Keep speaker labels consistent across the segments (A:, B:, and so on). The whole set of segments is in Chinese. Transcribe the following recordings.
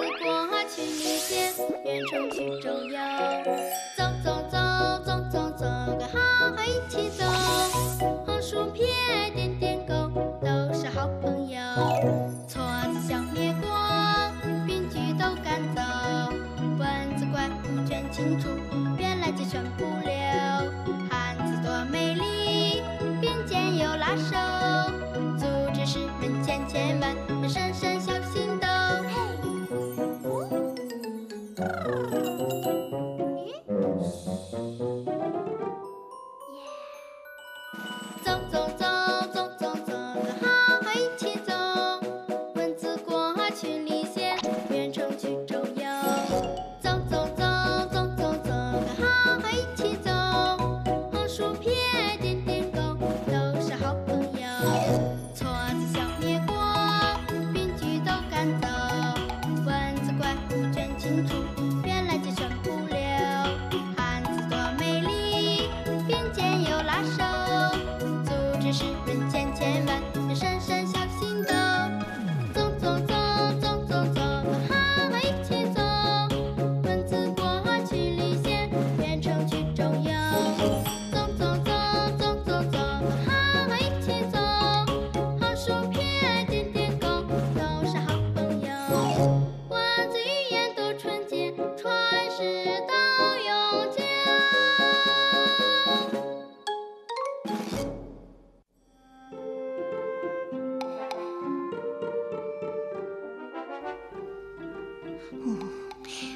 A: 次过千里间变成心中忧 Yeah.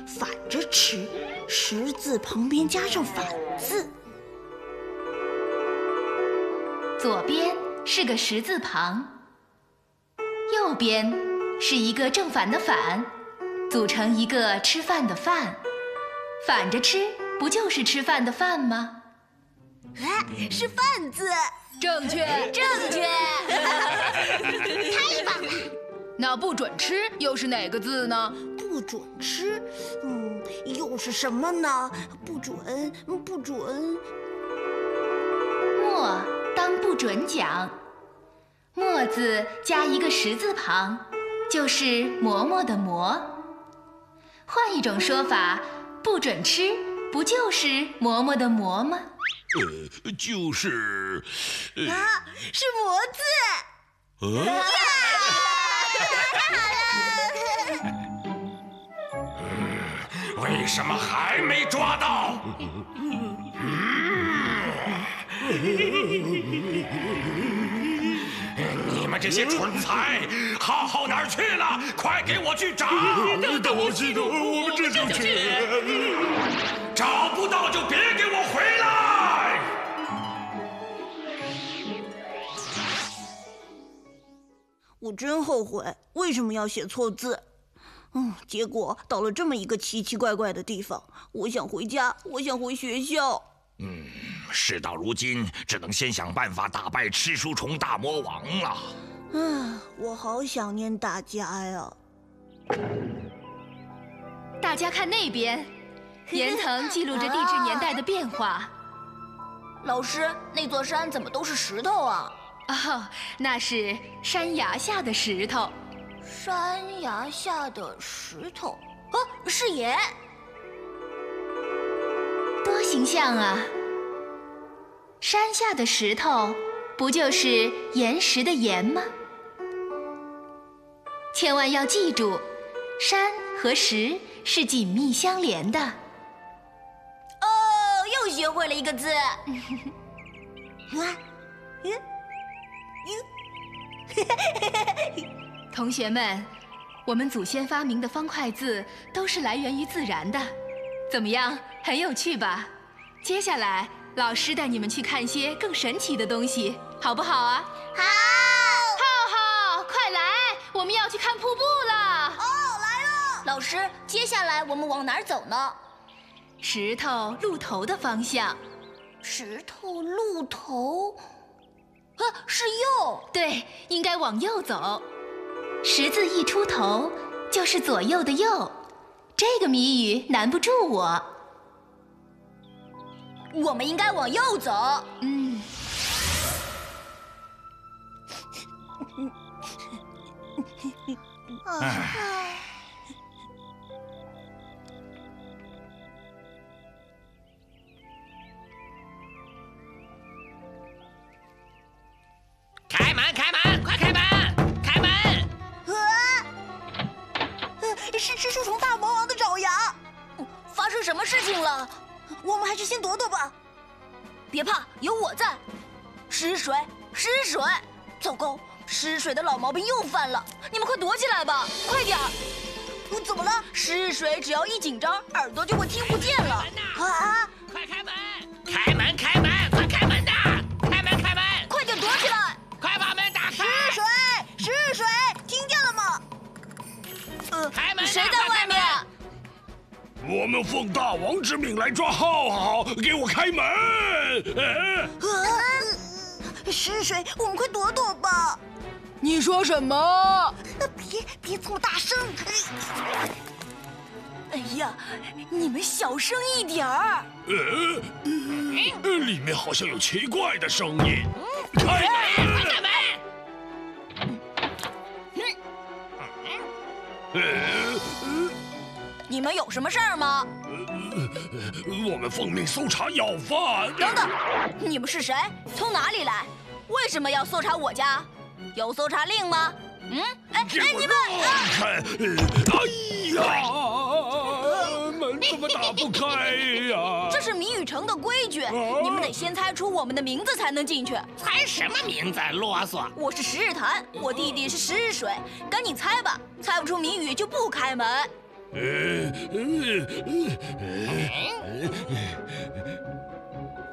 B: 反着吃，十字旁边加上反字。
C: 左边是个十字旁，右边是一个正反的反，组成一个吃饭的饭。反着吃，不就是吃饭的饭吗？
B: 啊，是饭字。
D: 正确，
C: 正确。
B: 太棒了！
D: 那不准吃又是哪个字呢？
B: 不准吃，嗯，又是什么呢？不准，不准。
C: 墨当不准讲，墨字加一个十字旁，就是馍馍的馍。换一种说法，不准吃，不就是馍馍的馍吗？
E: 呃，就是，呃，
B: 啊，是魔字。
E: 呃，为什么还没抓到？你们这些蠢材，浩浩哪儿去了？快给我去找！
F: 等我记得，我们这就去。
E: 找不到就别给我回来！
B: 我真后悔，为什么要写错字？嗯，结果到了这么一个奇奇怪怪的地方，我想回家，我想回学校。
E: 嗯事到如今，只能先想办法打败吃书虫大魔王了。
B: 啊，我好想念大家呀！
C: 大家看那边，岩层记录着地质年代的变化。
G: 老师，那座山怎么都是石头啊？
C: 哦，那是山崖下的石头。
G: 山崖下的石头，哦，是盐。
C: 多形象啊！山下的石头，不就是岩石的岩吗？千万要记住，山和石是紧密相连的。
G: 哦，又学会了一个字。
B: 啊，嗯，
C: 同学们，我们祖先发明的方块字都是来源于自然的，怎么样？很有趣吧？接下来，老师带你们去看些更神奇的东西，好不好啊？
G: 好。
C: 浩浩，快来，我们要去看瀑布了。
G: 哦，来了。老师，接下来我们往哪儿走呢？
C: 石头路头的方向，
G: 石头路头，啊，是右。
C: 对，应该往右走。十字一出头，就是左右的右。这个谜语难不住我。
G: 我们应该往右走。
C: 嗯，
H: 开门，开门，快开门，开门！
G: 境了，
B: 我们还是先躲躲吧。
G: 别怕，有我在。失水，失水！糟糕，失水的老毛病又犯了，你们快躲起来吧，快点儿！
B: 我怎么了？
G: 失水只要一紧张，耳朵就会听不见了。
B: 啊！
F: 奉大王之命来抓浩浩，给我开门！
B: 啊！失水，我们快躲躲吧！
D: 你说什么？
B: 别别这么大声！
G: 哎呀，你们小声一点儿！
F: 呃，里面好像有奇怪的声音。开门！
G: 你们有什么事儿吗？
F: 我们奉命搜查要犯。
G: 等等，你们是谁？从哪里来？为什么要搜查我家？有搜查令吗？嗯，哎哎，你们！
F: 看，哎呀，门怎么打不开呀？
G: 这是谜语城的规矩，你们得先猜出我们的名字才能进去。
H: 猜什么名字？啰嗦！
G: 我是石日潭，我弟弟是石日水，赶紧猜吧，猜不出谜语就不开门。
F: 呃呃呃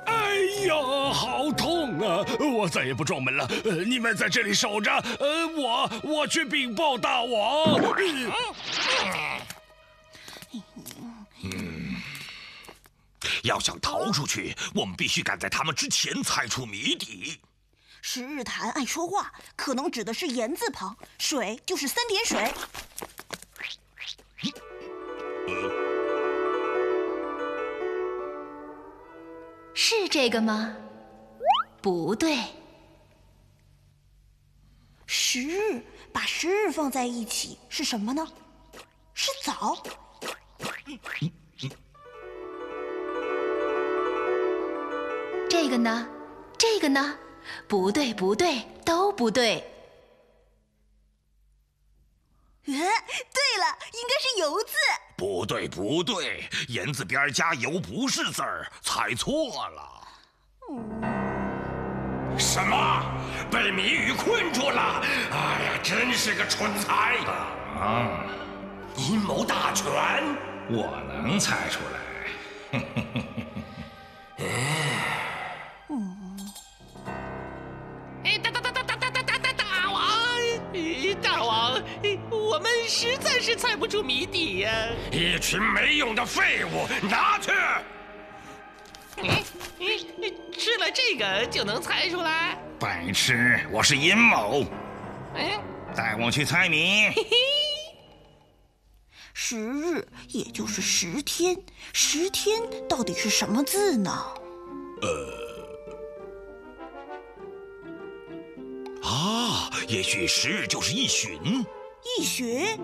F: 哎呀，好痛啊！我再也不撞门了。你们在这里守着，呃，我我去禀报大王。
E: 嗯，要想逃出去，我们必须赶在他们之前猜出谜底。
B: 十日潭爱说话，可能指的是言字旁，水就是三点水。
C: 是这个吗？不对。
B: 十日把十日放在一起是什么呢？是早。
C: 这个呢？这个呢？不对，不对，都不对。
B: 嗯，对了，应该是油字。
E: 不对，不对，言字边加油不是字儿，猜错了。
F: 什么？被谜语困住了？哎呀，真是个蠢材！阴谋大全，
E: 我能猜出来。
H: 哎，哼，哎，等等等。我们实在是猜不出谜底呀！
F: 一群没用的废物，拿去！
H: 吃了这个就能猜出来？
E: 白痴！我是阴谋。
H: 嗯，
E: 带我去猜谜。
B: 十日，也就是十天，十天到底是什么字呢？
E: 呃啊，也许十日就是一旬。
B: 一旬。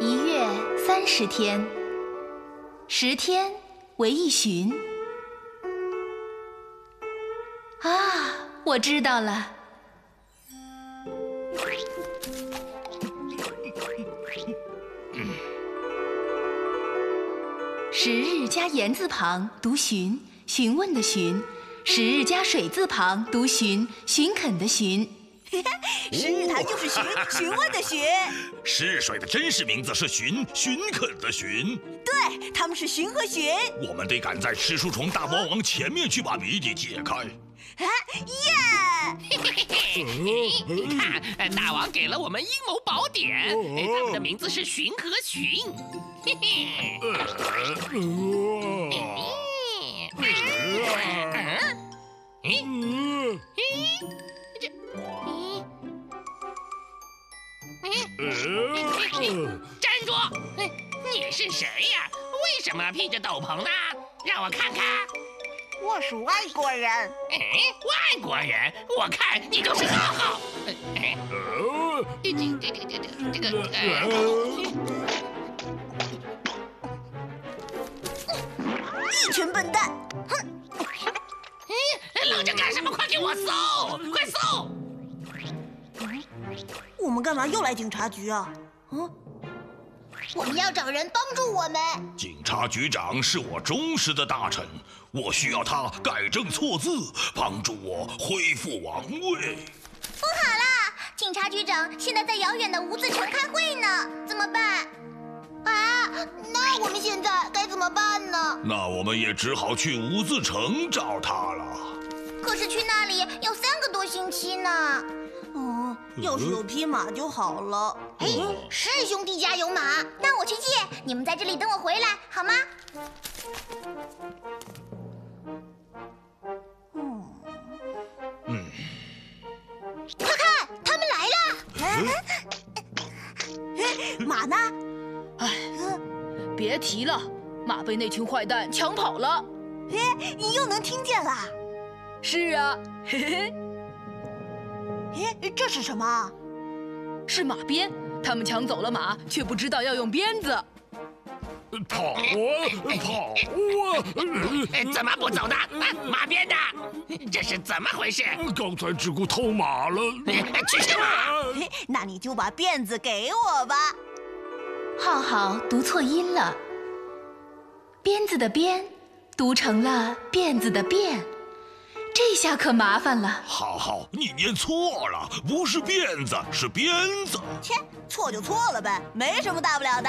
C: 一月三十天，十天为一旬。啊，我知道了。十日加言字旁读询，询问的询；十日加水字旁读询，寻垦的寻。
B: 十日潭就是询，询问的询。
E: 逝水的真实名字是寻，寻肯的寻。
B: 对，他们是询和询。
E: 我们得赶在吃书虫大魔王前面去把谜底解开。
B: 啊，耶！
H: 看，大王给了我们阴谋宝典，他们的名字是寻和寻。嘿嘿。嗯，这，嗯，站住！你是谁呀？为什么披着斗篷呢？让我看看。
B: 我是外国人。
H: 哎，外国人，我看你就是浩浩。哎，这这这这这这个。
B: 一群笨蛋！哼！
H: 哎，愣着干什么？快给我搜！快搜！
B: 我们干嘛又来警察局啊？嗯？
I: 我们要找人帮助我们。
E: 警察局长是我忠实的大臣，我需要他改正错字，帮助我恢复王位。
I: 不好啦！警察局长现在在遥远的无字城开会呢，怎么办？啊，那我们现在该怎么办呢？
E: 那我们也只好去无字城找他了。
I: 可是去那里要三个多星期呢。
B: 哦，要是有匹马就好了。
I: 哎，是兄弟家有马，那我去借。你们在这里等我回来，好吗？
B: 嗯，嗯
I: 快看，他们来了！
B: 马呢？
C: 哎别提了，马被那群坏蛋抢跑了。
B: 哎，你又能听见了？
C: 是啊，嘿嘿，
B: 哎，这是什么？
C: 是马鞭。他们抢走了马，却不知道要用鞭子。
F: 跑啊，跑啊！
H: 怎么不走呢？啊，马鞭呢？这是怎么回事？
F: 刚才只顾偷马了。
H: 去什么？
B: 那你就把辫子给我吧。
J: 浩浩读错音了，鞭子的鞭读成了辫子的辫，这下可麻烦了！
E: 浩浩，你念错了，不是辫子，是鞭子。
B: 切，错就错了呗，没什么大不了的。